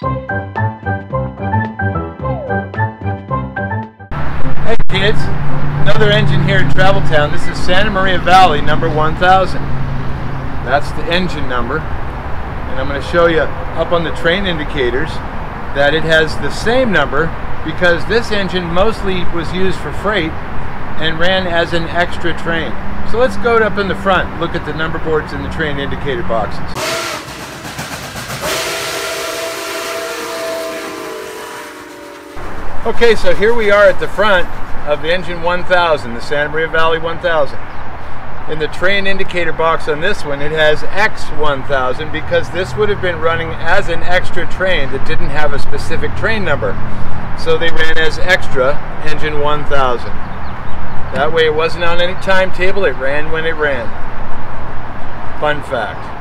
Hey kids, another engine here in Traveltown. This is Santa Maria Valley number 1000. That's the engine number. And I'm going to show you up on the train indicators that it has the same number because this engine mostly was used for freight and ran as an extra train. So let's go up in the front, look at the number boards in the train indicator boxes. Okay, so here we are at the front of the engine 1000, the Santa Maria Valley 1000. In the train indicator box on this one, it has X1000 because this would have been running as an extra train that didn't have a specific train number. So they ran as extra engine 1000. That way it wasn't on any timetable, it ran when it ran. Fun fact.